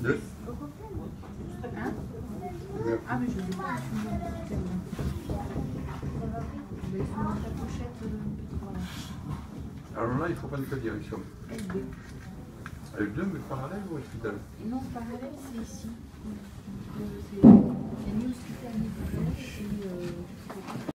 Deux hein ah, mais je ne pas. Euh, Alors là, il ne faut pas de quelle direction L2. L2, mais parallèle ou hospital Non, parallèle, c'est ici. Euh, c'est